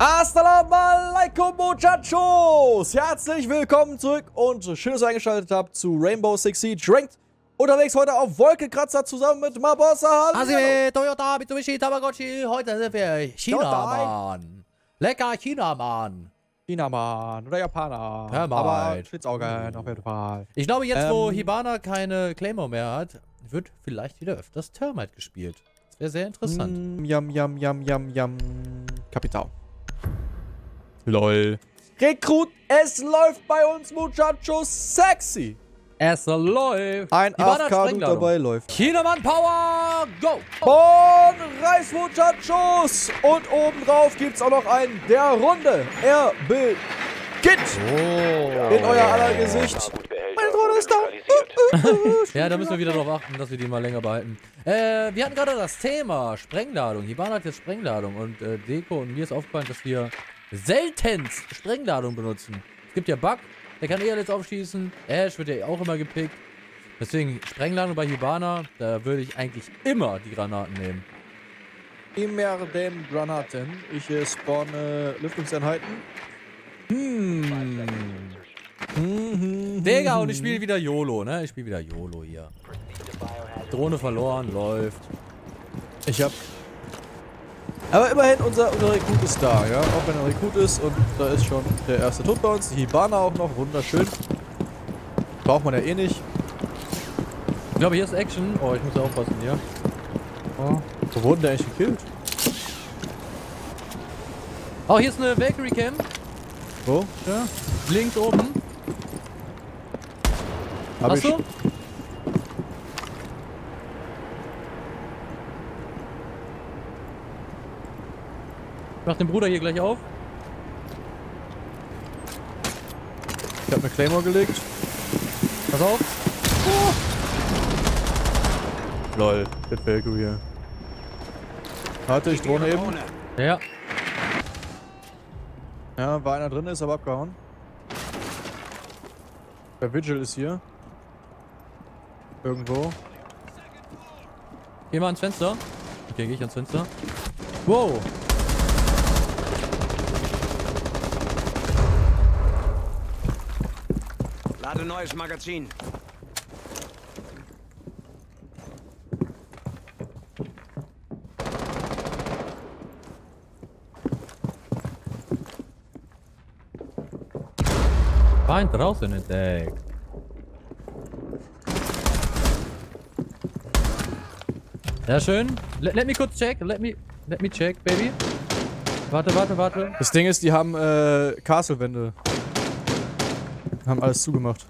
Assalamu alaikum, Muchachos! Herzlich willkommen zurück und schön, dass ihr eingeschaltet habt zu Rainbow Six Siege Ranked. Unterwegs heute auf Wolkekratzer zusammen mit Mabossa. Hallo! Asime, Toyota, Mitsubishi, Tamagotchi. Heute sind wir China, Mann. Lecker China, Mann. Chinamann oder Japaner. Termite. Aber Spitzauge auf jeden Fall. Ich glaube, jetzt, wo Ähm. Hibana keine Claymore mehr hat, wird vielleicht wieder öfters Termite gespielt. Das wäre sehr interessant. Mm, Yam, yam, yam, yam, yam. Kapital. LOL. Rekrut, es läuft bei uns, Muchachos. Sexy. Es läuft. Ein Sprengladung. dabei läuft. Chinamann Power, go! Und Reis Muchachos. Und obendrauf gibt's auch noch einen der Runde. Er beginnt. Oh. In euer aller Gesicht. Meine Drohne ist da. Ja, da müssen wir wieder darauf achten, dass wir die mal länger behalten. Äh, wir hatten gerade das Thema Sprengladung. Hibana hat jetzt Sprengladung und äh, Deko und mir ist aufgefallen, dass wir seltenst Sprengladung benutzen. Es gibt ja Bug, der kann eh alles aufschießen. Ash wird ja auch immer gepickt. Deswegen Sprengladung bei Hibana, da würde ich eigentlich immer die Granaten nehmen. Immer dem Granaten. Ich äh, spawne Lüftungseinheiten. Hm. Mhm. Digga, und ich spiele wieder YOLO, ne? Ich spiele wieder YOLO hier. Drohne verloren, läuft. Ich hab. Aber immerhin, unser, unser Rekrut ist da, ja. Auch wenn er Rekrut ist und da ist schon der erste Tod bei uns. Die Hibana auch noch, wunderschön. Braucht man ja eh nicht. Ich glaube, hier ist Action. Oh, ich muss ja aufpassen hier. Oh. Wo wurden der eigentlich gekillt? Oh, hier ist eine Valkyrie Cam. Wo? Ja. Links oben. Hab Hast ich. du? Mach den Bruder hier gleich auf. Ich hab eine Claymore gelegt. Pass auf. Lol, der Valkyrie hier. Warte, ich drohne eben. Ja. Ja, war einer drin, ist aber abgehauen. Der Vigil ist hier. Irgendwo. Geh mal ans Fenster. Okay, geh ich ans Fenster. Wow. Lade neues Magazin. Feind draußen entdeckt. Sehr schön. Let, let me kurz check. Let me, let me check, baby. Warte, warte, warte. Das Ding ist, die haben äh, Castle-Wände. Haben alles zugemacht.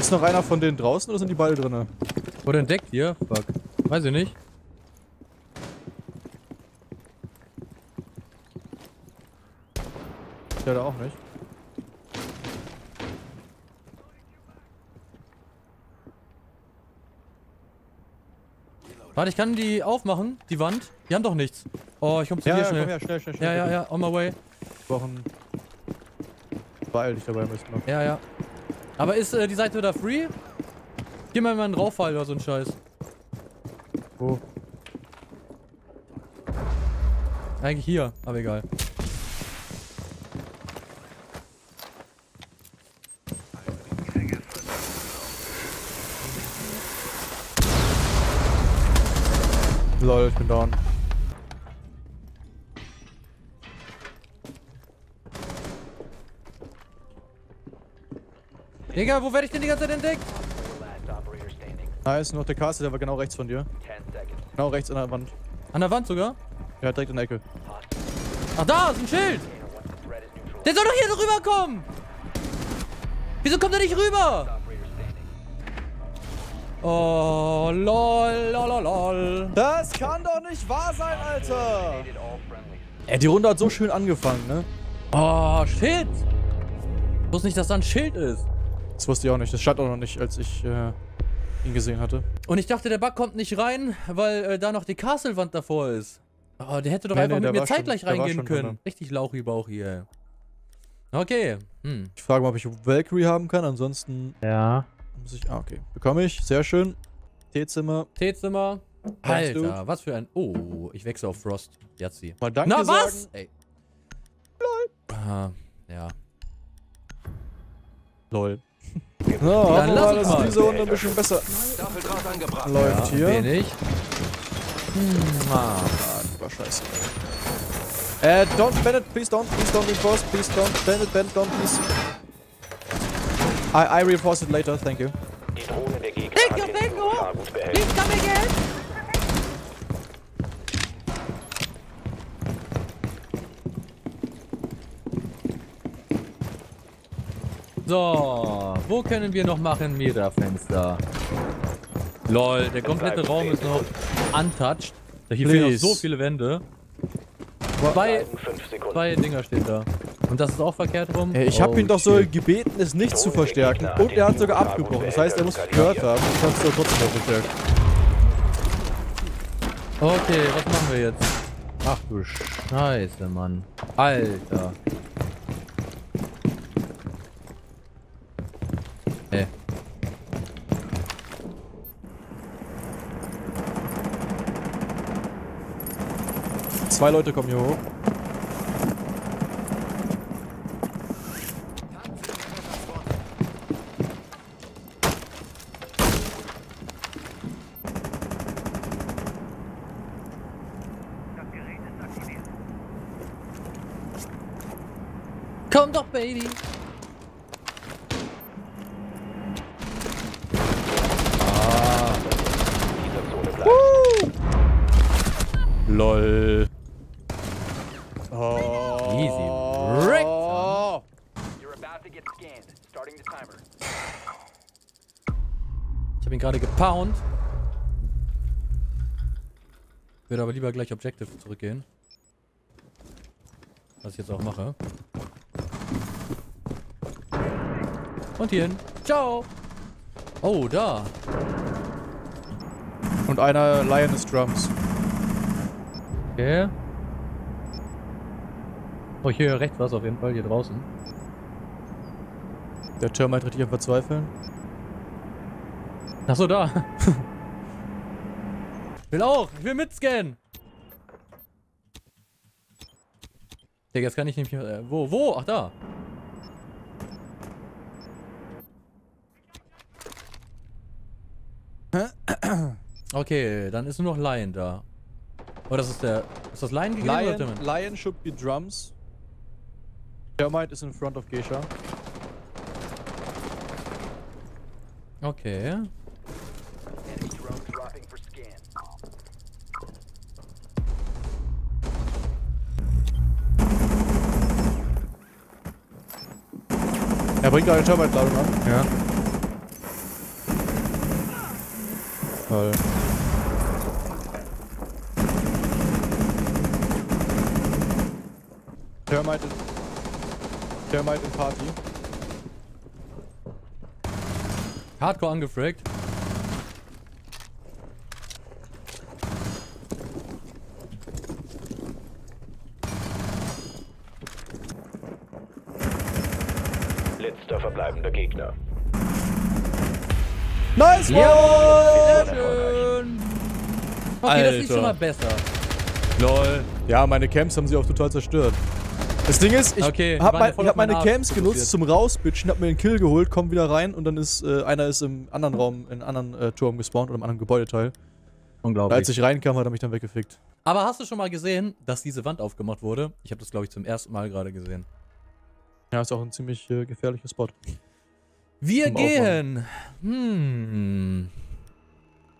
Ist noch einer von denen draußen oder sind die beide drinne? Wurde entdeckt hier? Fuck. Weiß ich nicht. Ja, da auch nicht. Warte, ich kann die aufmachen, die Wand. Die haben doch nichts. Oh, ich komm zu Ja, dir ja, schnell. komm her, schnell, schnell, ja, schnell. ja, ja, on my way. Wir brauchen... Beeil dich dabei noch. Ja, ja. Aber ist äh, die Seite da free? Gib mal mal einen Rauchfall oder so ein Scheiß. Wo? Eigentlich hier, aber egal. Lol, ich bin down. Digga, wo werde ich denn die ganze Zeit entdeckt? Nice, noch der Castle, der war genau rechts von dir. Genau rechts an der Wand. An der Wand sogar? Ja, direkt in der Ecke. Ach, da ist ein Schild! Der soll doch hier rüberkommen! Wieso kommt er nicht rüber? Oh, lol, lol, lol. Das kann doch nicht wahr sein, Alter! Ey, die Runde hat so schön angefangen, ne? Oh, shit! Ich wusste nicht, dass da ein Schild ist. Das wusste ich auch nicht. Das stand auch noch nicht, als ich äh, ihn gesehen hatte. Und ich dachte, der Bug kommt nicht rein, weil äh, da noch die Castle-Wand davor ist. Oh, der hätte doch Nee, einfach nee, mit mir schon- zeitgleich war reingehen schon können. drin. Richtig lauchig Bauch hier. Okay. Hm. Ich frage mal, ob ich Valkyrie haben kann. Ansonsten Ja. muss ich. Ah, okay. Bekomme ich. Sehr schön. Teezimmer. Teezimmer. Alter, was für ein... Oh, ich wechsle auf Frost. Jetzt sie. Mal Danke Na was? sagen. Ey. Ah, ja. Lol. So, wir lass mal, uns dass mal. diese Runde ein bisschen besser läuft hier. Wenig. Ah, war scheiße. Äh, don't it, please don't, please don't reinforce, please don't spend it, Ben, don't, please. I, I reinforce it later, thank you. Die Drohne der Gegner hat den Flugfahrgut behält. So, wo können wir noch machen? Mira-Fenster. Lol, der komplette Raum ist noch untouched. Hier fehlen noch so viele Wände. Zwei, zwei Dinger stehen da. Und das ist auch verkehrt rum? Äh, ich habe Oh, ihn doch so shit. gebeten, es nicht zu verstärken. Und er hat sogar abgebrochen. Das heißt, er muss es gehört haben. Ich habe es doch trotzdem noch verstärkt. Okay, was machen wir jetzt? Ach du Scheiße, Mann. Alter. Zwei Leute kommen hier hoch. Komm doch, Baby! Zone bleibt. LOL. Ich gerade gepound. Würde aber lieber gleich Objective zurückgehen. Was ich jetzt auch mache. Und hierhin. Ciao! Oh, da. Und einer Lioness Drums. Okay. Oh, hier rechts war es auf jeden Fall, hier draußen. Der Termite richtig am Verzweifeln. Achso, da. will auch, ich will mitscannen. Digga, jetzt kann ich nicht mehr. Äh, wo, wo? Ach, da. Okay, dann ist nur noch Lion da. Oh, das ist der. Ist das Lion gegeben oder Lion, Timon? Lion should be drums. Termite is in front of Geisha. Okay. Bringt eine Termite-Ladung an. Ja. Toll. Termite in, Termite in Party. Hardcore angefragt. Nice one! Jawohl, sehr schön. Okay, das ist Alter. schon mal besser. Lol. Ja, meine Camps haben sie auch total zerstört. Das Ding ist, ich Okay, die hab, waren mein, ja hab meine Camps genutzt zum Rausbitchen, hab mir einen Kill geholt, komm wieder rein und dann ist äh, einer ist im anderen Raum, in einem anderen äh, Turm gespawnt oder im anderen Gebäudeteil. Und Unglaublich. als ich reinkam, hat er mich dann weggefickt. Aber hast du schon mal gesehen, dass diese Wand aufgemacht wurde? Ich habe das, glaube ich, zum ersten Mal gerade gesehen. Ja, ist auch ein ziemlich äh, gefährlicher Spot. Wir gehen. Hm.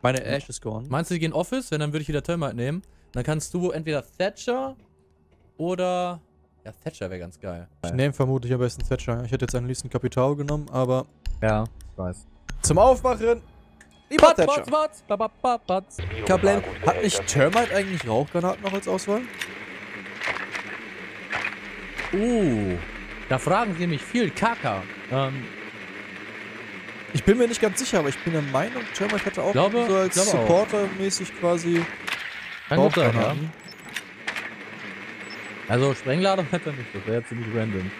Meine Ash ist gone. Meinst du, die gehen Office? Wenn, dann würde ich wieder Termite nehmen. Dann kannst du entweder Thatcher oder. Ja, Thatcher wäre ganz geil. Ich nehme vermutlich am besten Thatcher. Ich hätte jetzt am liebsten Capitao genommen, aber Ja, ich weiß. zum Aufmachen lieber Patz, Thatcher. patz. Kaplan, hat nicht Termite eigentlich Rauchgranaten noch als Auswahl? Uh, da fragen sie mich viel Kaka. Ähm, Ich bin mir nicht ganz sicher, aber ich bin der Meinung, Termite hätte auch Glaube- so als auch. Supporter-mäßig quasi kann gut sein, ja. Also Sprengladung hat er nicht, das wäre ziemlich random.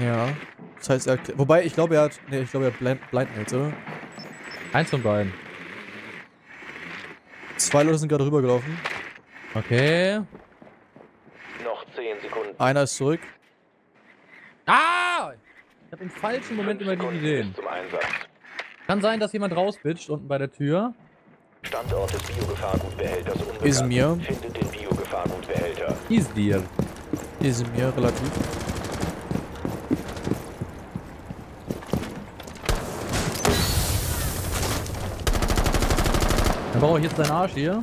Ja. Das heißt, er. Wobei, ich glaube, er hat. Nee, ich glaube, er hat Blind, Blind Mates, oder? Eins von beiden. Zwei Leute sind gerade rübergelaufen. Okay. Noch 10 Sekunden. Einer ist zurück. Ah! Ich habe im falschen Moment immer die Ideen. zum Einsatz. Kann sein, dass jemand rausbitcht unten bei der Tür. Standort des Biogefahrgutbehälters unbekannt. Ist mir. Findet den Biogefahrgutbehälter. Ist dir. Ist mir relativ. Dann brauche ich jetzt deinen Arsch hier.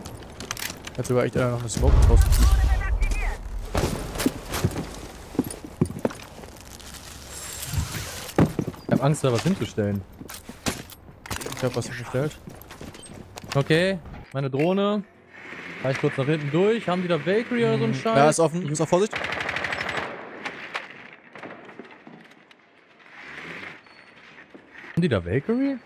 Jetzt sogar echt einer noch eine Smoke draußen. Ich habe Angst, da was hinzustellen. Ich hab was hingestellt. Okay, meine Drohne. Fahr ich kurz nach hinten durch. Haben die da Bakery oder so einen Scheiß? Ja, ist offen. Ist auf Vorsicht. Haben die da Bakery?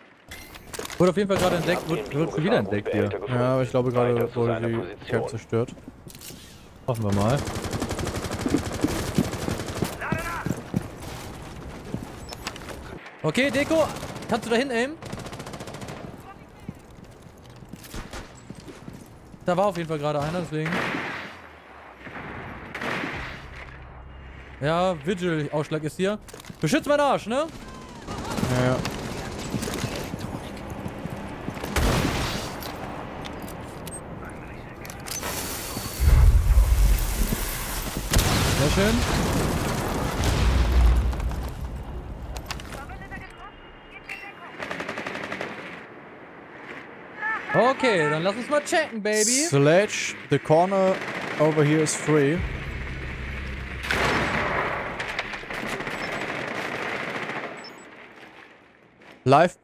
Wurde auf jeden Fall gerade entdeckt. Wird, wird schon wieder entdeckt hier. Ja, aber ich glaube gerade wurde die. Camp zerstört. Hoffen wir mal. Okay, Deko, kannst du da hin aimen? Da war auf jeden Fall gerade einer, deswegen. Ja, Vigil-Ausschlag ist hier. Beschützt meinen Arsch, ne? Ja, ja. Sehr schön. Okay, dann lass uns mal checken, Baby. Sledge, the corner over here is free. Live.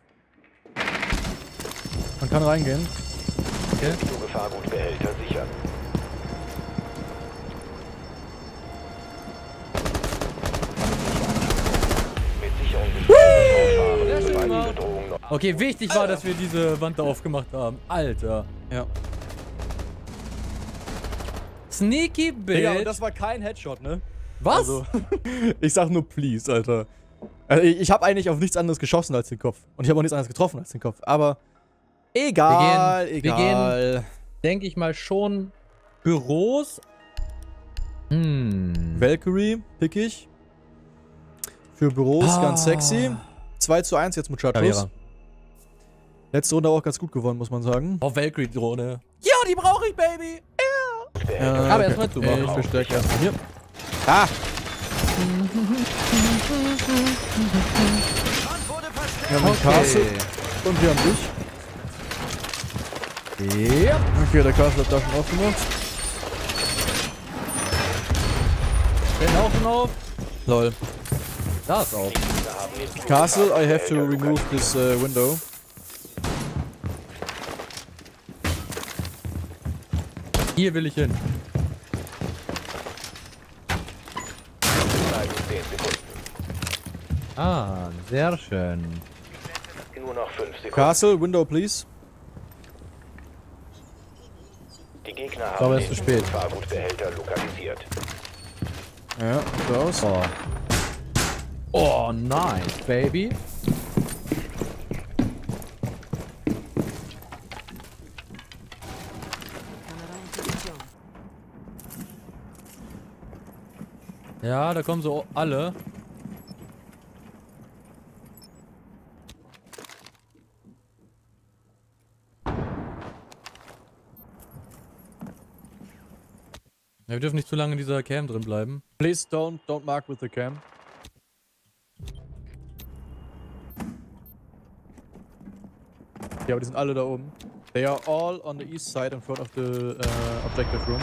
Man kann reingehen. Biogefahrgutbehälter sichern. Okay, wichtig war, dass wir diese Wand da aufgemacht haben. Alter. Ja. Sneaky Digga, und Bitch. das war kein Headshot, ne? Was? Also, ich sag nur please, Alter. Also ich ich habe eigentlich auf nichts anderes geschossen als den Kopf. Und ich habe auch nichts anderes getroffen als den Kopf. Aber egal, Wir gehen- wir egal. Denke ich mal schon Büros. Hm. Valkyrie pick ich. Für Büros Ah. ganz sexy. 2 zu 1 jetzt Muchachos. Carrera. Letzte Runde auch ganz gut gewonnen, muss man sagen. Oh, Valkyrie-Drohne. Ja, die brauche ich, Baby. Ja, Aber erstmal zumachen. Ich verstärke erstmal hier. Ah! Wir haben den Castle und wir haben dich. Ja. Okay, der Castle hat da schon aufgemacht. Den Haufen auf. Lol. Da ist auf. Castle, I have to remove this uh, window. Hier will ich hin. bleiben 10 Sekunden. Ah, sehr schön. Nur noch 5 Sekunden. Castle, window please. Die Gegner haben glaube, es ist zu spät. Lokalisiert. Ja, so aus. Oh. Oh, nice, Baby. Ja, da kommen so alle. Ja, wir dürfen nicht zu lange in dieser Cam drin bleiben. Please don't, don't mark with the cam. Ja, aber die sind alle da oben. They are all on the east side in front of the uh, objective room.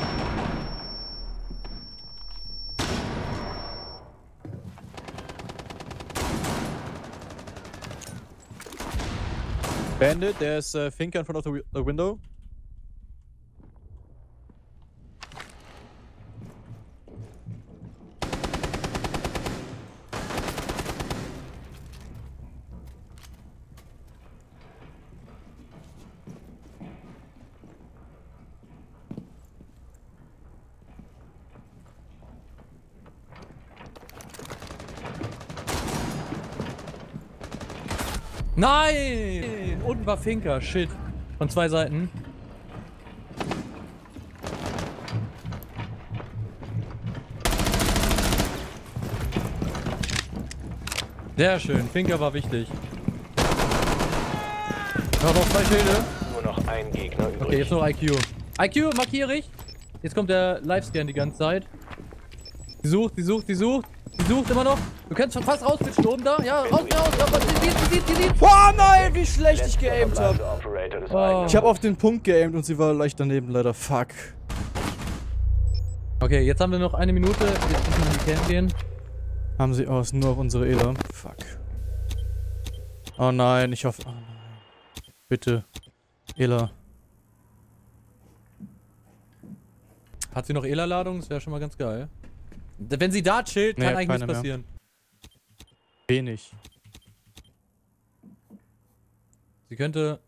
Bandit, there's uh, Finker in front of the, the window. Nein! Unten war Finker, shit. Von zwei Seiten. Sehr schön, Finker war wichtig. Ich habe noch zwei Schilde. Nur noch ein Gegner übrig. Okay, jetzt noch IQ. IQ, markiere ich. Jetzt kommt der Live-Scan die ganze Zeit. Die sucht, die sucht, die sucht. Die sucht immer noch. Du kannst schon fast rausfitschen oben da. Ja, raus, raus. Aber sie sieht, sie sieht, sie sieht. Boah, nein, wie schlecht ich geaimt habe. Oh. Ich habe auf den Punkt geaimt und sie war leicht daneben, leider. Fuck. Okay, jetzt haben wir noch eine Minute. Jetzt müssen wir in die Cam gehen. Haben sie aus, nur auf unsere Ela. Fuck. Oh nein, ich hoffe. Oh nein. Bitte. Ela. Hat sie noch Ela-Ladung? Das wäre schon mal ganz geil. Wenn sie da chillt, kann Nee, eigentlich nichts mehr. Wenig. Sie könnte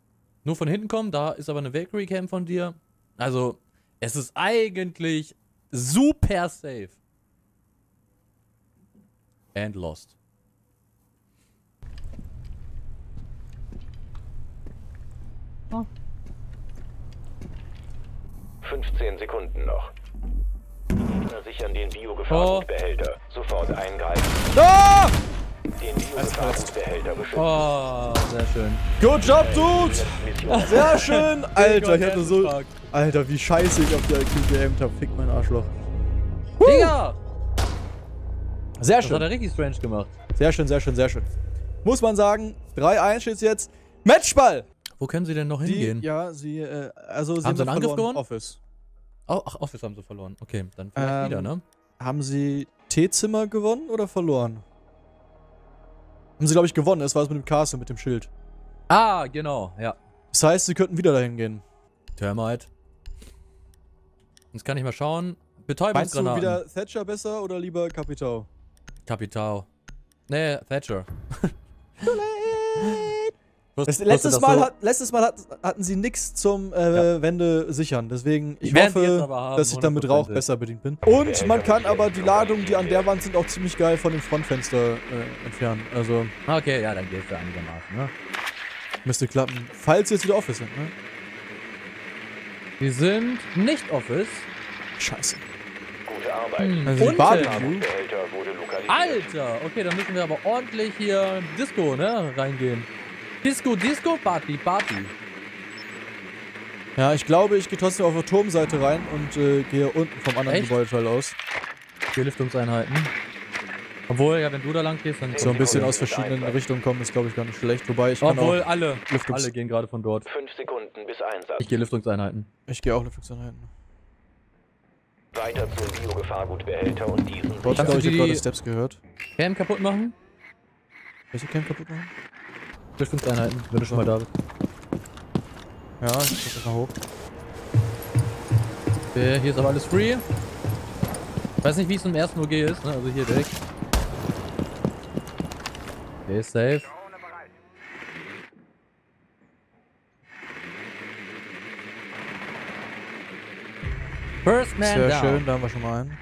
nur von hinten kommen, da ist aber eine Valkyrie Cam von dir. Also, es ist eigentlich super safe. And lost. Schützen. 15 Sekunden noch. Die Gegner sichern den Biogefahrgutbehälter. Sofort eingreifen. Ah! Oh, sehr schön. Good job, Dude! Sehr schön! Alter, ich hatte so. Alter, wie scheiße ich auf die IQ geaimt habe. Fick mein Arschloch. Digga! Sehr Das hat schön. er richtig strange gemacht. Sehr schön, sehr schön, sehr schön. Muss man sagen, 3-1 steht's jetzt. Matchball! Wo können sie denn noch Die, hingehen? ja, sie, äh, also sie Haben sie einen Angriff gewonnen? Office. Oh, ach, Office haben sie verloren. Okay, dann vielleicht Ähm, wieder, ne? Haben sie T-Zimmer gewonnen oder verloren? Haben sie, glaube ich, gewonnen. Das war es mit dem Castle, mit dem Schild. Ah, genau, ja. Das heißt, sie könnten wieder dahin gehen. Termite. Jetzt kann ich mal schauen. Meinst du Betäubungsgranaten. wieder Thatcher besser oder lieber Capitao? Kapital. Nee, Thatcher. Das, letztes, das Mal so? hat, letztes Mal hat, hatten sie nix zum äh, Wände sichern. Deswegen, ich Werden hoffe, haben, dass ich dann mit Rauch 100%. besser bedient bin. Und man kann aber die Ladungen, die an der Wand sind, auch ziemlich geil von dem Frontfenster äh, entfernen. Also, Okay, ja, dann geht's ja einigermaßen, ne? müsste klappen. Falls sie jetzt wieder Office sind, ne? Wir sind nicht Office. Scheiße. Gute Arbeit. Hm, Also die unten. Barbecue. Alter! Okay, dann müssen wir aber ordentlich hier Disco, ne? Reingehen. Disco, Disco, Party, Party. Ja, ich glaube, ich gehe trotzdem auf der Turmseite rein und äh, gehe unten vom anderen Echt? Gebäudeteil aus. Vier Lüftungseinheiten. Obwohl, ja, wenn du da lang gehst, dann... So ein bisschen aus verschiedenen Richtungen kommen, ist, glaube ich, gar nicht schlecht. Wobei, ich kann Obwohl, auch... alle. Lüftungs- Alle gehen gerade von dort. Fünf Sekunden bis Einsatz. Ich gehe Lüftungseinheiten. Ich gehe auch Lüftungseinheiten. Weiter zum Biogefahrgutbehälter und diesen Dort, Kannst glaube ich, habe die- gerade Steps gehört. Cam kaputt machen? Welche Camp kaputt machen? Lüftungseinheiten, wenn du schon mal da bist. Ja, ich das mal hoch. Okay, hier ist aber alles free. Ich weiß nicht, wie es im ersten OG ist, ne? Also hier direkt. Okay, safe. First man Sehr down. schön, da haben wir schon mal einen.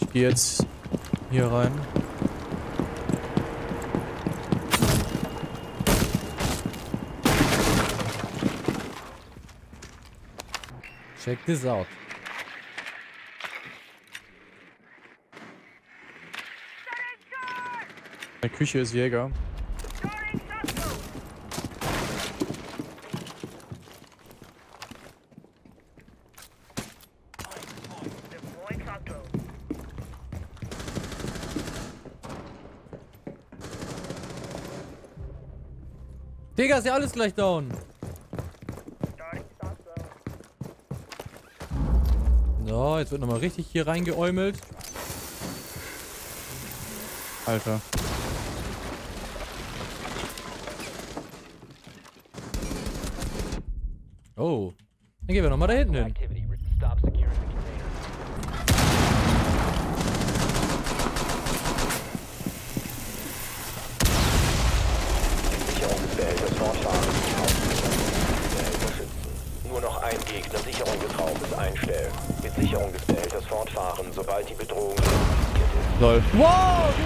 Ich gehe jetzt hier rein. Check this out. In der Küche ist Jäger. Digga, ist ja alles gleich down. So, jetzt wird nochmal richtig hier reingeäumelt. Alter. Oh. Dann gehen wir nochmal da hinten hin. Nur noch ein Gegner Sicherung des Raumes einstellen. Mit Sicherung des Behälters fortfahren, sobald die Bedrohung. Lol. Wow,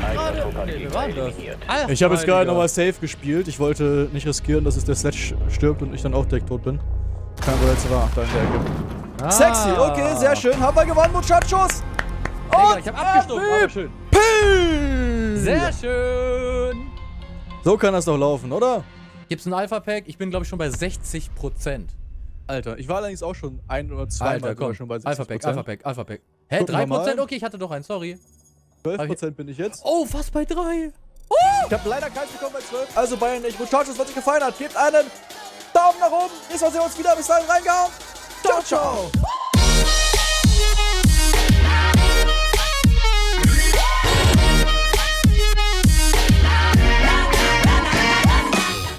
Ein gerade. Okay, wir waren das. eliminiert. Ach, Ich habe jetzt gerade nochmal safe gespielt. Ich wollte nicht riskieren, dass es der Sledge stirbt und ich dann auch direkt tot bin. Kein Problem, jetzt war da in der Ecke. Ah. Sexy, okay, sehr schön. Haben wir gewonnen, Muchachos! Und ich hab Abib schön. Sehr schön. So kann das doch laufen, oder? Gibt's ein Alpha-Pack? Ich bin, glaube ich, schon bei 60%. Alter, ich war allerdings auch schon ein oder zwei Alter, Mal komm. schon bei 60%. Alpha-Pack, Alpha-Pack, Alpha-Pack. Hä, wir 3%? mal. Okay, ich hatte doch einen, sorry. 12% bin ich jetzt. Oh, fast bei 3. Ich habe leider keins bekommen bei 12. Also Bayern, ich Muchachos, was euch gefallen hat, gebt einen Daumen nach oben. Bis wir sehen uns wieder. Bis dahin reingehauen. Ciao, ciao.